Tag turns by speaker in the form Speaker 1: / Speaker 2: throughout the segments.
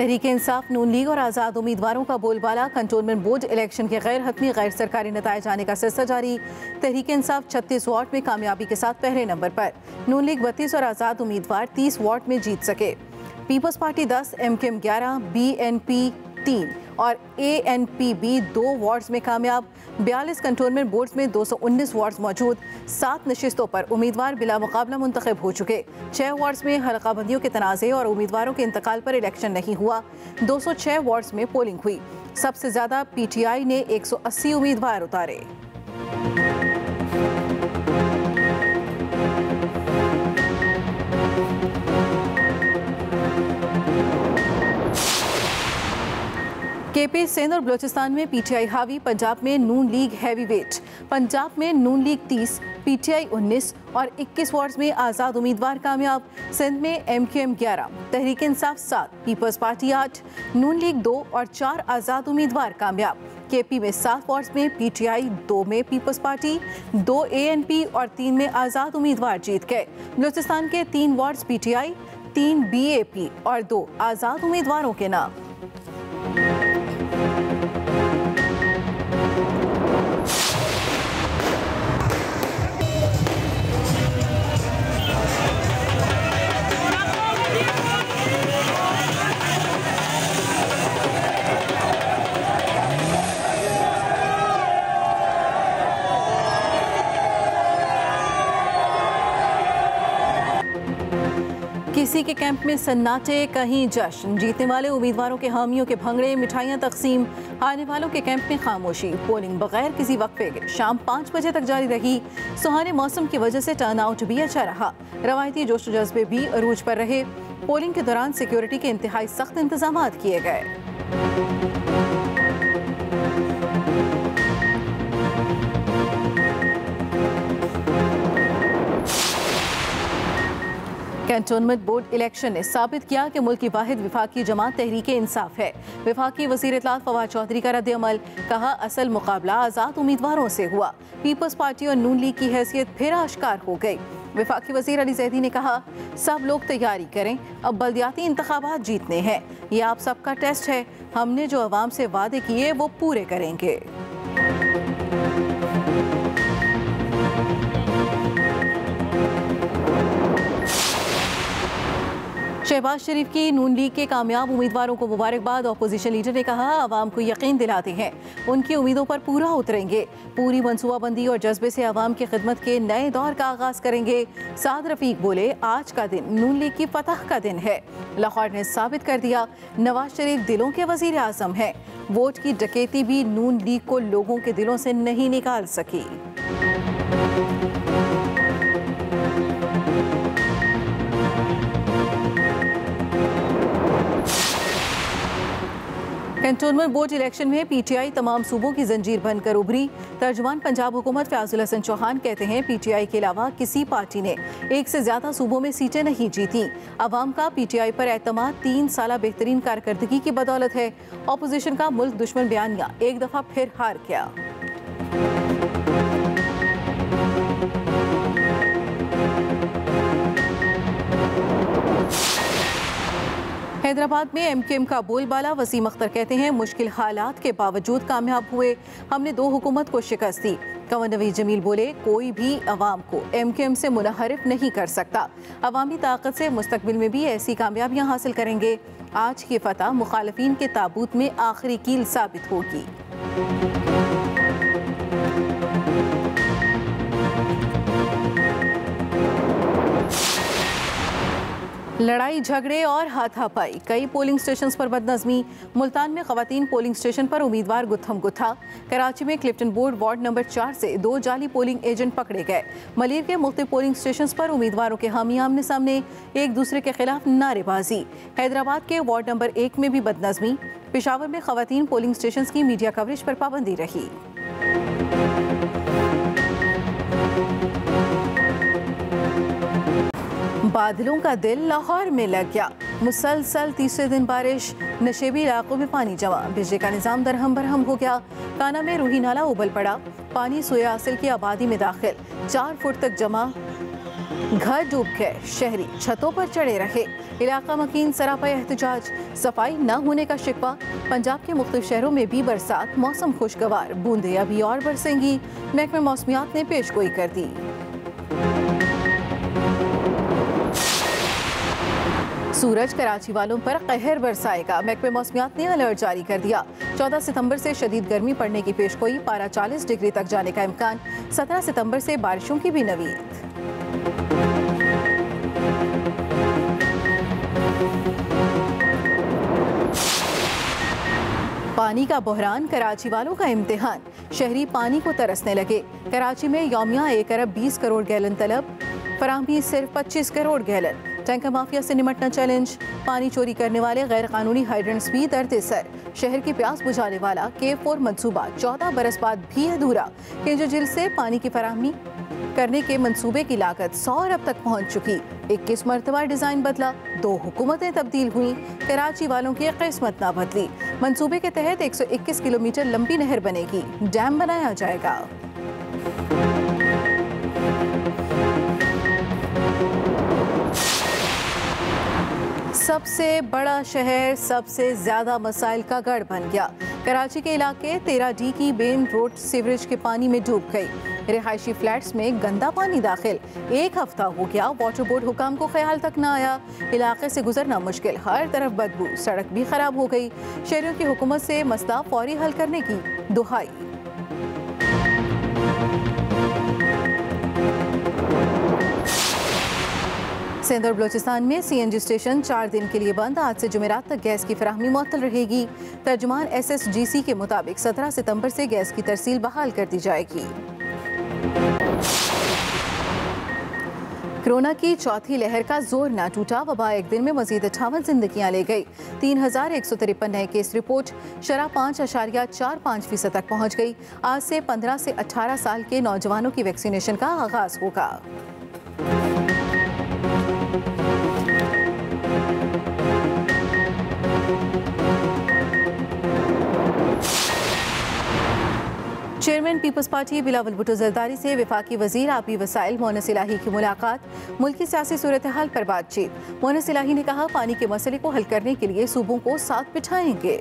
Speaker 1: तहरीक इंसाफ, नून league और आज़ाद उम्मीदवारों का बोलबाला। कंटोनमेंट बोर्ड इलेक्शन के गैर हतमी गैर सरकारी नतज आने का सिलसिला जारी। तहरीक इंसाफ छत्तीस वार्ड में कामयाबी के साथ पहले नंबर पर। नून लीग बत्तीस और आज़ाद उम्मीदवार तीस वार्ड में जीत सके। पीपल्स पार्टी दस, एम के एम ग्यारह, बी एन पी तीन। और ए एन पी बी दो वार्ड्स में कामयाब। बयालीस कंटोनमेंट बोर्ड्स में 219 वार्ड्स मौजूद। सात नशस्तों पर उम्मीदवार बिला मुकाबला मुंतखब हो चुके। छः वार्ड्स में हल्काबंदियों के तनाज़े और उम्मीदवारों के इंतकाल पर इलेक्शन नहीं हुआ। 206 वार्ड्स में पोलिंग हुई। सबसे ज़्यादा पी टी आई ने 180 उम्मीदवार उतारे। के पी सिंध और बलोचिस्तान में पीटीआई हावी, पंजाब में Noon League heavyweight Punjab में नून लीग 30 पीटीआई 19 और 21 वार्ड्स में आज़ाद उम्मीदवार कामयाब। सिंध में एम क्यू एम ग्यारह, तहरीक इंसाफ सात पीपल्स पार्टी आठ, नून लीग दो और चार आज़ाद उम्मीदवार कामयाब। के पी में सात वार्ड्स में पीटीआई, दो में पीपल्स पार्टी दो ए एन पी और तीन में आज़ाद उम्मीदवार जीत गए। बलोचिस्तान के तीन वार्ड्स पीटीआई, तीन बी ए पी और दो आज़ाद उम्मीदवारों के नाम। के कैंप में सन्नाटे, कहीं जश्न। जीतने वाले उम्मीदवारों के हामियों के भंगड़े, मिठाइयाँ तकसीम। आने वालों के कैंप में खामोशी। पोलिंग बगैर किसी वक्फे के शाम पाँच बजे तक जारी रही। सुहाने मौसम की वजह से टर्नआउट भी अच्छा रहा। रवायती जोश जज्बे भी अरूज पर रहे। पोलिंग के दौरान सिक्योरिटी के इंतहाई सख्त इंतज़ाम किए गए। कैंटोनमेंट बोर्ड इलेक्शन ने साबित किया कि मुल्क की वाहिद विफाकी जमात तहरीक इंसाफ है। विफाकी वज़ीर इतलात फवाद चौधरी का रद्दमल कहा असल मुकाबला आज़ाद उम्मीदवारों से हुआ। पीपल्स पार्टी और नून लीग की हैसियत फिर आश्कार हो गई। विफाकी वज़ीर अली जैदी ने कहा, सब लोग तैयारी करें, अब बल्दियाती इंतबात जीतने हैं। ये आप सबका टेस्ट है। हमने जो अवाम से वादे किए, वो पूरे करेंगे। शहबाज शरीफ की नून लीग के कामयाब उम्मीदवारों को मुबारकबाद। अपोजिशन लीडर ने कहा, आवाम को यकीन दिलाते हैं। उनकी उम्मीदों पर पूरा उतरेंगे। पूरी मनसूबाबंदी और जज्बे से आवाम की खिदमत के नए दौर का आगाज़ करेंगे। साद रफीक बोले, आज का दिन नून लीग की फतह का दिन है। लाहौर ने साबित कर दिया, नवाज़ शरीफ दिलों के वज़ीर आज़म है। वोट की डकैती भी नून लीग को लोगों के दिलों से नहीं निकाल सकी। कैंटोनमेंट बोर्ड इलेक्शन में पीटीआई तमाम सूबों की जंजीर बनकर उभरी। तर्जमान पंजाब हुकूमत फ्याजुल हसन चौहान कहते हैं, पीटीआई के अलावा किसी पार्टी ने एक से ज़्यादा सूबों में सीटें नहीं जीती। आवाम का पीटीआई पर एतम तीन साल बेहतरीन कारकर्दगी की बदौलत है। अपोजिशन का मुल्क दुश्मन बयानिया, एक दफ़ा फिर हार गया। हैदराबाद में एम के बोलबाला, वसीम अख्तर कहते हैं, मुश्किल हालात के बावजूद कामयाब हुए। हमने दो हुकूमत को शिकस्त दी। कंवर नवीज जमील बोले, कोई भी अवाम को एम के एम से मुनहरफ नहीं कर सकता। अवामी ताकत से मुस्तबिल में भी ऐसी कामयाबियाँ हासिल करेंगे। आज की फतह मुखालफी के ताबूत में आखिरी कील साबित होगी। लड़ाई, झगड़े और हाथापाई। कई पोलिंग स्टेशन पर बदनजमी। मुल्तान में खवतान पोलिंग स्टेशन पर उम्मीदवार गुत्थम गुत्था। कराची में क्लिप्टन बोर्ड वार्ड नंबर चार से दो जाली पोलिंग एजेंट पकड़े गए। मलिर के मुख्त पोलिंग स्टेशन पर उम्मीदवारों के हामी आमने सामने एक दूसरे के खिलाफ नारेबाजी। हैदराबाद के वार्ड नंबर एक में भी बदनजमी। पिशावर में खवतान पोलिंग स्टेशन की मीडिया कवरेज पर पाबंदी रही। बादलों का दिल लाहौर में लग गया। मुसलसल तीसरे दिन बारिश, नशेबी इलाकों में पानी जमा। बिजली का निज़ाम दरहम बरहम हो गया। काना में रूही नाला उबल पड़ा। पानी सोया हासिल की आबादी में दाखिल। चार फुट तक जमा। घर डूब गए। शहरी छतों पर चढ़े रहे। इलाका मकीन सरापा एहतजाज। सफ़ाई न होने का शिकवा। पंजाब के मुख्तु शहरों में भी बरसात। मौसम खुशगवार। बूंदे अभी और बरसेंगी। महकमे मौसमियात ने पेशगोई कर दी। सूरज, कराची वालों पर कहर बरसाएगा। महकमे मौसमियात ने अलर्ट जारी कर दिया। 14 सितंबर से शदीद गर्मी पड़ने की पेशगोई, पारा 40 डिग्री तक जाने का इम्कान। 17 सितंबर से बारिशों की भी नवीद पानी का बहरान कराची वालों का इम्तिहान। शहरी पानी को तरसने लगे। कराची में योमिया एक अरब बीस करोड़ गैलन तलब। फराहमी सिर्फ़ पच्चीस करोड़ गैलन। टैंकर माफिया से निमटना चैलेंज। पानी चोरी करने वाले गैर कानूनी हाइड्रेंट्स भी दर्द सर। शहर की प्यास बुझाने वाला के फोर मनसूबा चौदह बरस बाद भी अधूरा। केंजो जिल से पानी की फराहमी करने के मंसूबे की लागत सौ अरब तक पहुँच चुकी। इक्कीस मरतबा डिज़ाइन बदला, दो हुकूमतें तब्दील हुई, कराची वालों की किस्मत ना बदली। मंसूबे के तहत 121 किलोमीटर लंबी नहर बनेगी, डैम बनाया जाएगा। सबसे बड़ा शहर, सबसे ज़्यादा मसाइल का गढ़ बन गया। कराची के इलाके तेरह डी की बेन रोड सीवरेज के पानी में डूब गई। रिहायशी फ्लैट्स में गंदा पानी दाखिल। एक हफ़्ता हो गया, वाटर बोर्ड हुकाम को ख्याल तक न आया। इलाके से गुजरना मुश्किल, हर तरफ़ बदबू, सड़क भी खराब हो गई। शहरों की हुकूमत से मसला फौरी हल करने की दुहाई। सिंध और बलोचिस्तान में सीएनजी स्टेशन चार दिन के लिए बंद। आज से जुमेरात तक गैस की फराहमी मअतल रहेगी। तर्जुमान एसएसजीसी के मुताबिक 17 सितंबर से गैस की तरसील बहाल कर दी जाएगी। कोरोना की चौथी लहर का ज़ोर ना टूटा, वबा एक दिन में मजीद अठावन जिंदगियाँ ले गई। तीन हज़ार एक सौ तिरपन नए केस रिपोर्ट, शराब पाँच अशारिया चार पाँच फ़ीसद तक पहुँच गई। आज से पंद्रह से अठारह साल के नौजवानों की वैक्सीनेशन का आगाज़ होगा। Chairman Peoples Party Bilawal Bhutto Zardari से विफाकी वज़ीर आबी वसाइल मोनस इलाही की मुलाकात, मुल्क की सियासी सूरत हाल पर बातचीत। मोनस इलाही ने कहा, पानी के मसले को हल करने के लिए सूबों को साथ बिठाएँगे।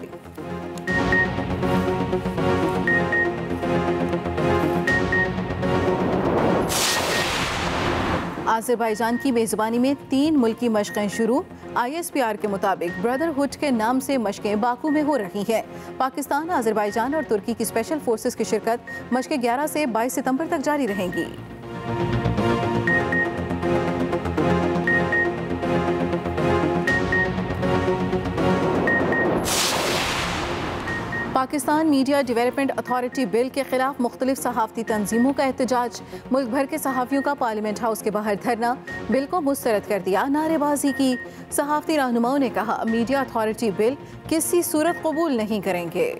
Speaker 1: आजरबाईजान की मेजबानी में तीन मुल्की मशकें शुरू, आईएसपीआर के मुताबिक ब्रदरहुड के नाम से मशकें बाकू में हो रही हैं। पाकिस्तान आजरबाईजान और तुर्की की स्पेशल फोर्सेज की शिरकत मशकें 11 से बाईस सितंबर तक जारी रहेंगी। Pakistan media development authority bill के खिलाफ मुख्तलिफ़ सहाफ़ती तंजीमों का एहतजाज। मुल्क भर के सहाफ़ियों का पार्लियामेंट हाउस के बाहर धरना। बिल को मुस्तरद कर दिया नारेबाजी की। सहाफ़ती रहनुमाओं ने कहा, मीडिया अथॉरिटी बिल किसी सूरत कबूल नहीं करेंगे।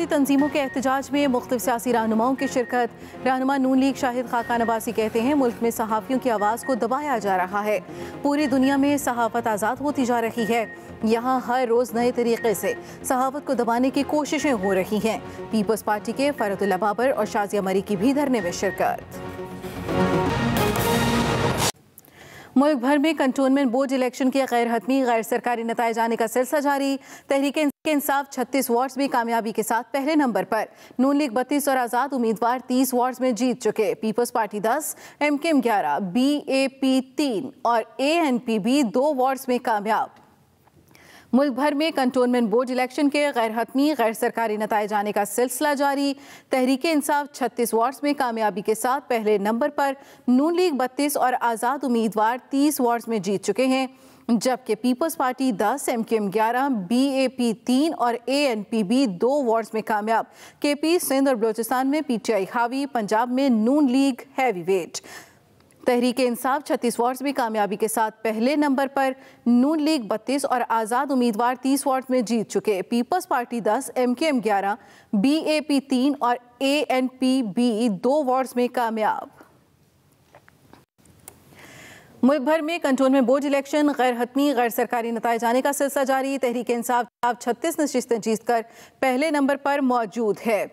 Speaker 1: सहाफ़ती तंजीमों के एहतजाज में मुख्त सियासी रहनुमाओं की शिरकत। रहनुमा नून लीग शाहिद खाका नवासी कहते हैं, मुल्क में सहाफ़ियों की आवाज़ को दबाया जा रहा है। पूरी दुनिया में सहाफ़त आज़ाद होती जा रही है। यहाँ हर रोज़ नए तरीके से सहावत को दबाने की कोशिशें हो रही हैं। पीपल्स पार्टी के फ़रतुल्ला बाबर और शाजिया मरी की भी धरने में शिरकत। मुल्क भर में कंटोनमेंट बोर्ड इलेक्शन के गैर हतमी गैर सरकारी नतज आने का सिलसिला जारी। तहरीक इंसाफ छत्तीस वार्ड्स में कामयाबी के साथ पहले नंबर पर। नून लीग बत्तीस और आज़ाद उम्मीदवार तीस वार्ड्स में जीत चुके। पीपल्स पार्टी दस एम के एम ग्यारह बी ए पी तीन और एन पी बी दो वार्ड्स में कामयाब। मुल्क भर में कंटोनमेंट बोर्ड इलेक्शन के गैर हतमी गैर सरकारी नतज आने का सिलसिला जारी। तहरीक इंसाफ छत्तीस वार्ड्स में कामयाबी के साथ पहले नंबर पर। नून लीग बत्तीस और आज़ाद उम्मीदवार तीस वार्ड्स में जीत चुके हैं। जबकि पीपल्स पार्टी दस एम के एम ग्यारह बी ए पी तीन और ए एन पी बी दो वार्ड्स में कामयाब। के पी सिंध और बलोचिस्तान में पी टी आई हावी, पंजाब में Noon League heavyweight. Tehreek Insaf छत्तीस वार्ड्स में कामयाबी के साथ पहले नंबर पर, नून लीग बत्तीस और आज़ाद उम्मीदवार तीस वार्ड्स में जीत चुके। पीपल्स पार्टी दस एम के एम ग्यारह बी ए पी तीन और ए एन पी बी दो वार्ड्स में कामयाब। मुल्क भर में कंटोनमेंट बोर्ड इलेक्शन गैर हतमी गैर सरकारी नतज आने का सिलसिला जारी। तहरीक इंसाफ छत्तीस नशस्तें जीतकर पहले नंबर पर मौजूद है।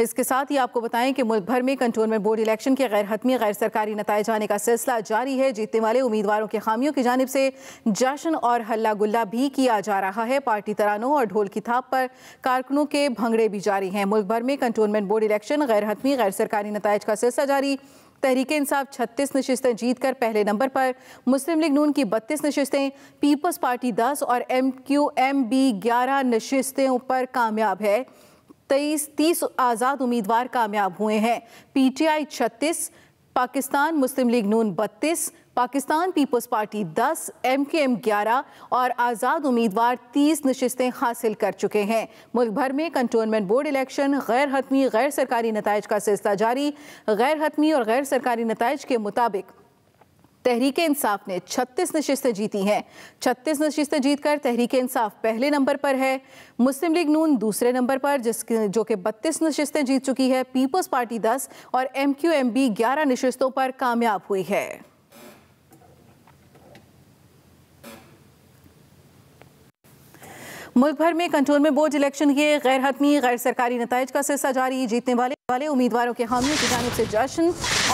Speaker 1: इसके साथ ही आपको बताएँ कि मुल्क भर में कंटोनमेंट बोर्ड इलेक्शन के गैर हतमी गैर सरकारी नतज आने का सिलसिला जारी है। जीतने वाले उम्मीदवारों के खामियों की जानब से जश्न और हल्ला गुल्ला भी किया जा रहा है। पार्टी तरानों और ढोल की थाप पर कारकुनों के भंगड़े भी जारी हैं। मुल्क भर में कंटोनमेंट बोर्ड इलेक्शन गैर हतमी गैर सरकारी नतज का सिलसिला जारी। तहरीक इंसाफ छत्तीस नशस्तें जीतकर पहले नंबर पर, मुस्लिम लीग नून की बत्तीस नशस्तें, पीपल्स पार्टी दस और एम क्यू एम बी ग्यारह नशस्तें पर कामयाब है। तेईस, तीस आज़ाद उम्मीदवार कामयाब हुए हैं। पीटीआई छत्तीस पाकिस्तान मुस्लिम लीग नून बत्तीस Pakistan Peoples Party 10, M K M ग्यारह और आज़ाद उम्मीदवार 30 नशस्तें हासिल कर चुके हैं। मुल्क भर में कंटोनमेंट बोर्ड इलेक्शन गैर हतमी गैर सरकारी नतज का सिलसिला जारी। गैर हतमी और गैर सरकारी नतज के मुताबिक तहरीक इंसाफ ने 36 नशस्तें जीती हैं। 36 नशस्तें जीतकर तहरीक इंसाफ पहले नंबर पर है। मुस्लिम लीग नून दूसरे नंबर पर जिस जो कि 32 नशस्तें जीत चुकी है। पीपल्स पार्टी 10 और एम क्यू एम बी ग्यारह नशस्तों पर कामयाब हुई है। मुल्क भर में कंटोनमेंट बोर्ड इलेक्शन के गैर हतमी गैर सरकारी नतज का सिलसिला जारी। जीतने वाले वाले उम्मीदवारों के हामियों की जानब से जश्न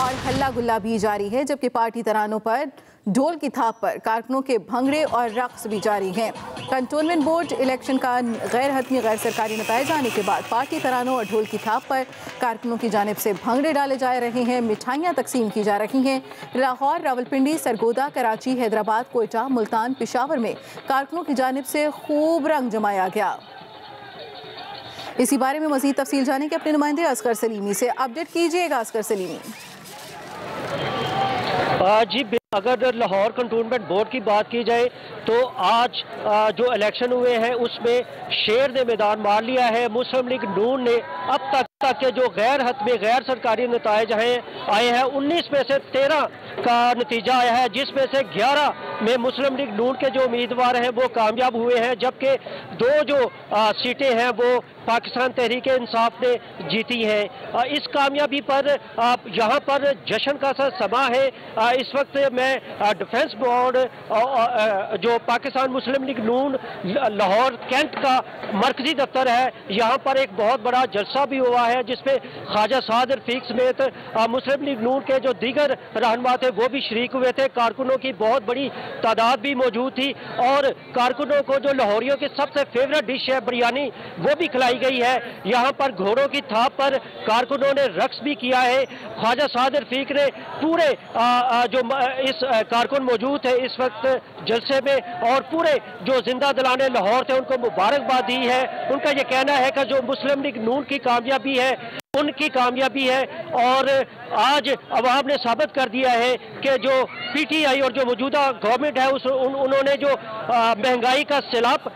Speaker 1: और हल्ला गुल्ला भी जारी है, जबकि पार्टी तरानों पर ढोल की थाप पर कारकुनों के भंगड़े और रक्स भी जारी हैं। कंटोनमेंट बोर्ड इलेक्शन का गैर हतमी गैर सरकारी नतज आने के बाद पार्टी तरानों और ढोल की थाप पर कारकुनों की जानब से भंगड़े डाले जा रहे हैं, मिठाइयाँ तकसीम की जा रही हैं। लाहौर, रावलपिंडी, सरगोदा, कराची, हैदराबाद, कोयटा, मुल्तान, पिशावर में कारकुनों की जानब से खूब रंग जमाया गया। इसी बारे में मजीद तफसील जाने के अपने नुमाइंदे असगर सलीमी से। अपडेट कीजिएगा असगर सलीमी।
Speaker 2: जी अगर लाहौर कंटोनमेंट बोर्ड की बात की जाए तो आज जो इलेक्शन हुए हैं, उसमें शेर ने मैदान मार लिया है। मुस्लिम लीग नून ने अब तक तक के जो गैर हतमी गैर सरकारी नतज हैं, आए हैं, उन्नीस में से तेरह का नतीजा आया है, जिसमें से ग्यारह में मुस्लिम लीग नून के जो उम्मीदवार हैं, वो कामयाब हुए हैं, जबकि दो जो सीटें हैं, वो पाकिस्तान तहरीक इंसाफ ने जीती हैं। इस कामयाबी पर यहाँ पर जश्न का सा समा है। इस वक्त मैं डिफेंस बोर्ड जो Pakistan Muslim League Noon Lahore cantt का मरकजी दफ्तर है, यहाँ पर एक बहुत बड़ा जलसा भी हुआ है, जिसमें ख्वाजा साद रफीक समेत मुस्लिम लीग नून के जो दीगर रहनमा थे, वो भी शरीक हुए थे। कारकुनों की बहुत बड़ी तादाद भी मौजूद थी और कारकुनों को जो लाहौरियों की सबसे फेवरेट डिश है बिरयानी वो भी खिलाई गई है। यहाँ पर घोड़ों की थाप पर कारकुनों ने रक्स भी किया है। ख्वाजा साद रफीक ने पूरे आ, आ, जो इस कारकुन मौजूद थे इस वक्त जलसे में और पूरे जो ज़िंदा दिलाने लाहौर थे उनको मुबारकबाद दी है। उनका ये कहना है कि जो मुस्लिम लीग नून की कामयाबी है उनकी कामयाबी है और आज अवाम ने साबित कर दिया है कि जो पीटीआई और जो मौजूदा गवर्नमेंट है उस उन, उन्होंने जो महँगाई का सैलाब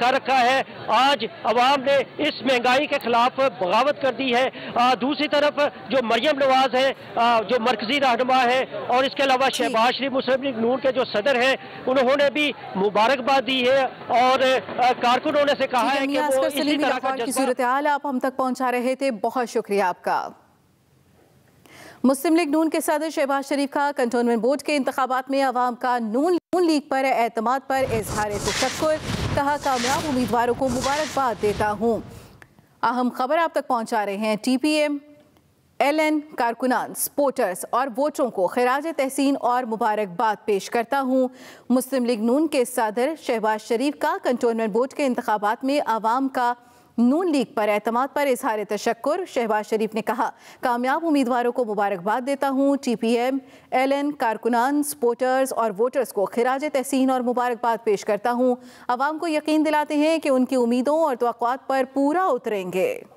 Speaker 2: कर रखा है आज अवाम ने इस महँगाई के खिलाफ बगावत कर दी है। आ, दूसरी तरफ़ जो मरियम नवाज़ है आ, जो मरकजी रहनुमा है और इसके अलावा शहबाज शरीफ मुस्लिम लीग नून के जो सदर हैं उन्होंने भी मुबारकबाद दी है और कारकुनों ने से कहा है कि वो इसी तरह की
Speaker 1: आप हम तक पहुँचा रहे थे। बहुत शुक्रिया आपका। मुस्लिम लीग नून के सदर शहबाज शरीफ का कंटोनमेंट बोर्ड के इंतबात में अवाम का नून नून लीग पर एतमाद पर इजहार तशक्र कहा कामयाब उम्मीदवारों को मुबारकबाद देता हूँ। अहम खबर आप तक पहुँचा रहे हैं T P M L N कारकुनान, supporters और वोटरों को खराज तहसीन और मुबारकबाद पेश करता हूँ। मुस्लिम लीग नून के सदर शहबाज शरीफ का कंटोनमेंट बोर्ड के इंतबात में आवाम का नून लीग पर एतमाद पर इजहार तशक्र शहबाज शरीफ ने कहा, कामयाब उम्मीदवारों को मुबारकबाद देता हूँ T P M L N कारकुनान, supporters और वोटर्स को खराज तहसीन और मुबारकबाद पेश करता हूँ। आवाम को यकीन दिलाते हैं कि उनकी उम्मीदों और तो पर पूरा उतरेंगे।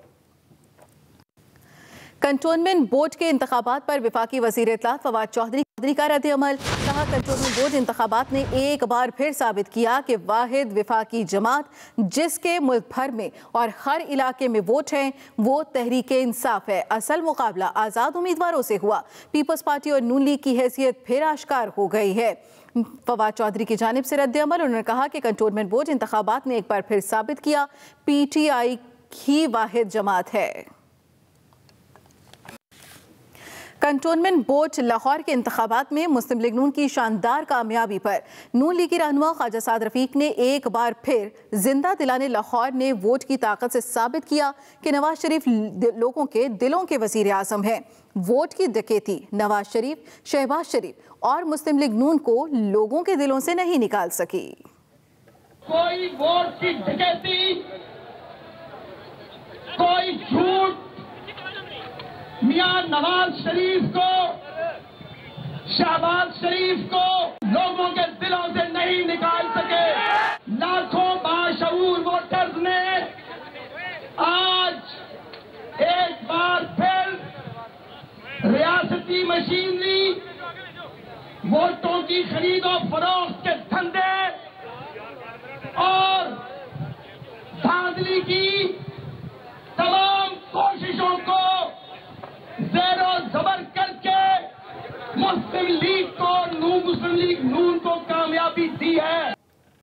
Speaker 1: कंटोनमेंट बोर्ड के इंतबात पर विफाकी वज़ीर इतलात फवाद चौधरी का रद्द अमल। कहा, कंटोनमेंट बोर्ड इंतबात ने एक बार फिर साबित किया कि वाहिद विफाकी जमात, जिसके मुल्क भर में और हर इलाके में वोट हैं, वो तहरीक इंसाफ है। असल मुकाबला आज़ाद उम्मीदवारों से हुआ। पीपल्स पार्टी और नून लीग की हैसियत फिर आश्कार हो गई है। फवाद चौधरी की जानब से रद्द अमल, उन्होंने कहा कि कंटोनमेंट बोर्ड इंतबात ने एक बार फिर साबित किया पी टी आई ही वाहिद जमात है। कंटोनमेंट बोर्ड लाहौर के इंतबात में मुस्लिम लीग नून की शानदार कामयाबी पर। नून लीग की रहनुमा ख्वाजा साद रफीक ने एक बार फिर ज़िंदा दिलाने लाहौर ने वोट की ताकत से साबित किया कि नवाज़ शरीफ लोगों के दिलों के वज़ीर आज़म हैं। वोट की डकैती नवाज़ शरीफ, शहबाज शरीफ और मुस्लिम लीग नून को लोगों के दिलों से नहीं निकाल सकी।
Speaker 3: कोई वोट की कोई झूठ मियाँ नवाज़ शरीफ को शहबाज शरीफ को लोगों के दिलों से नहीं निकाल सके।